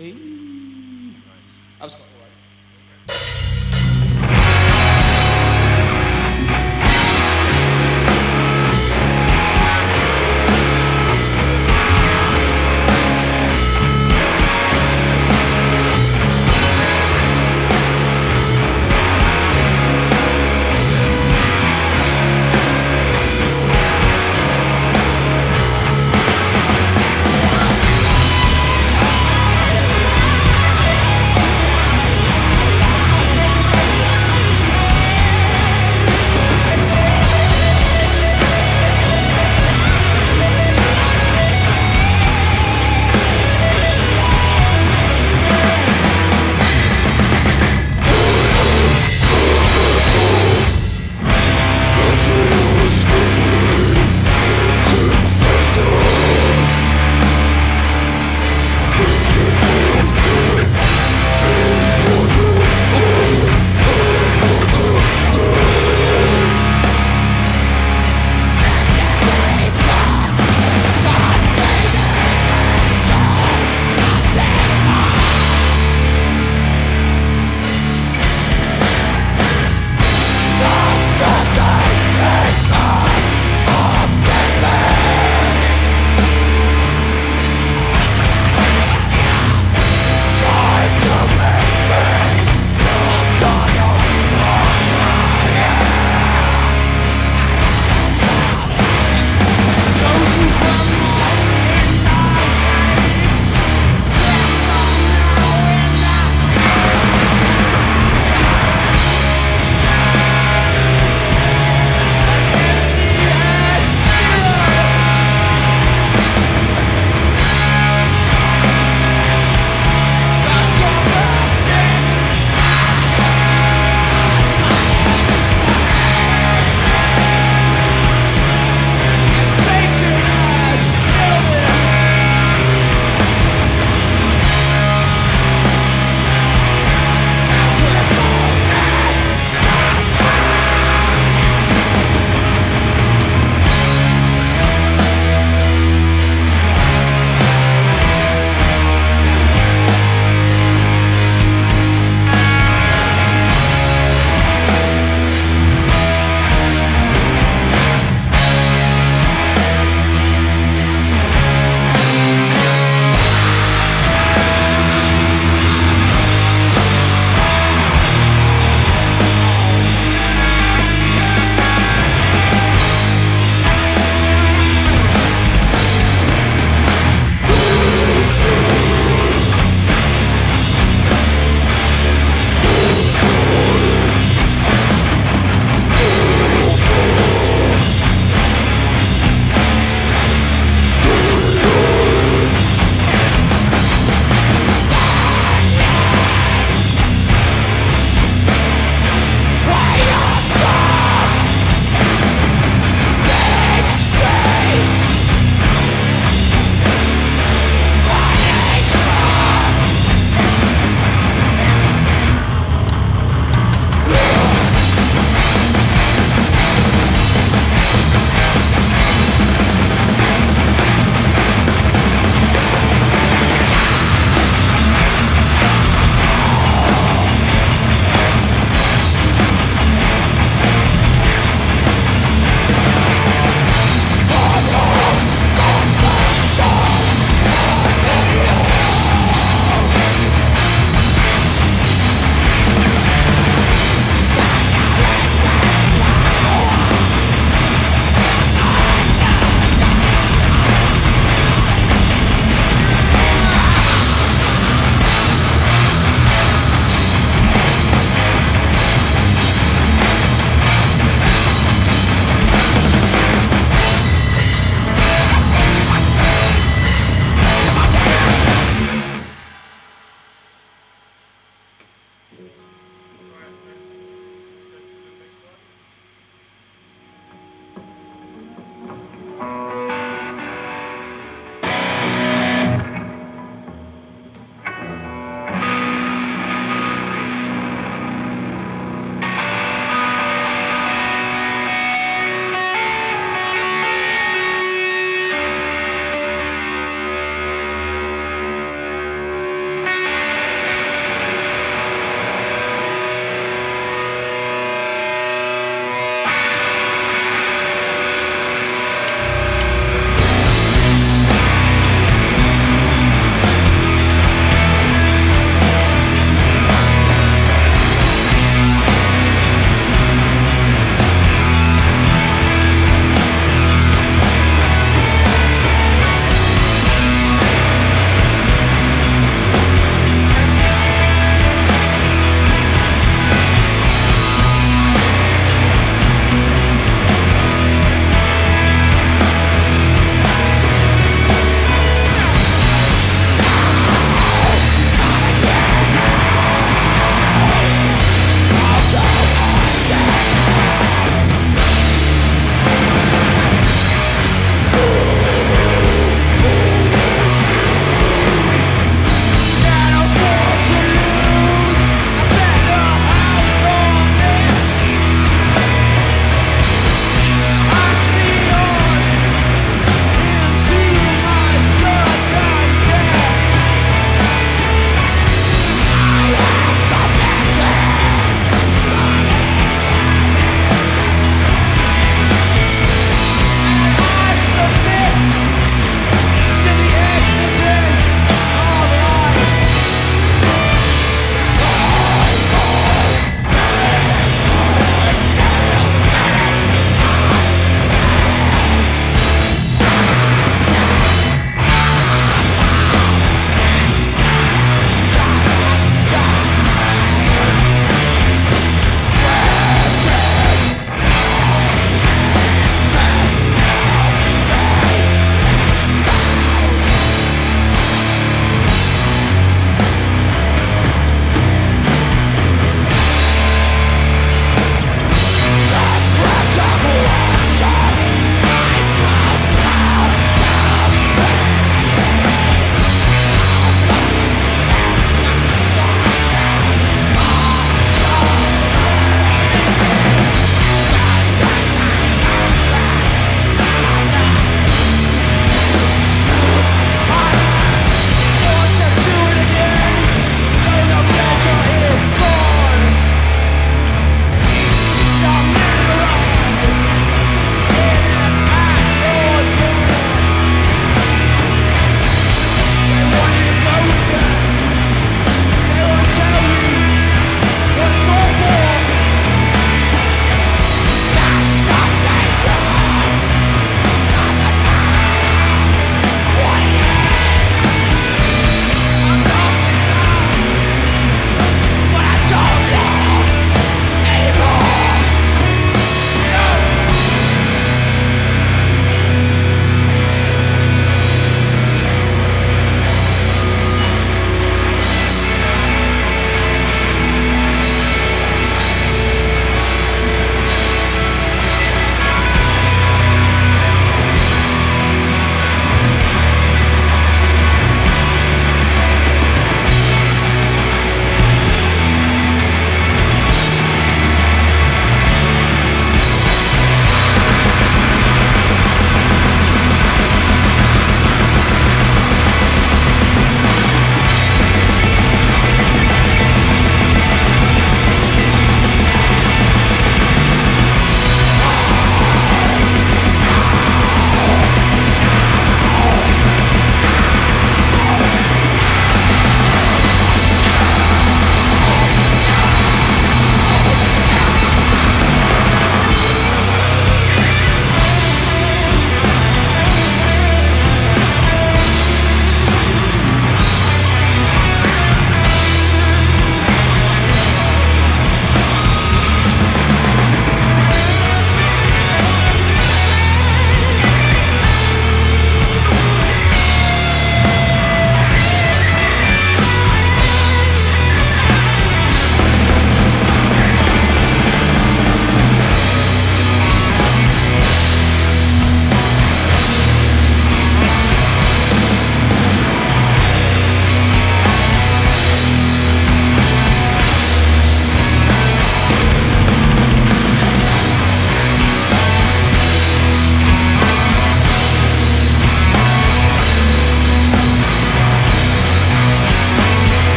Ei. Nice.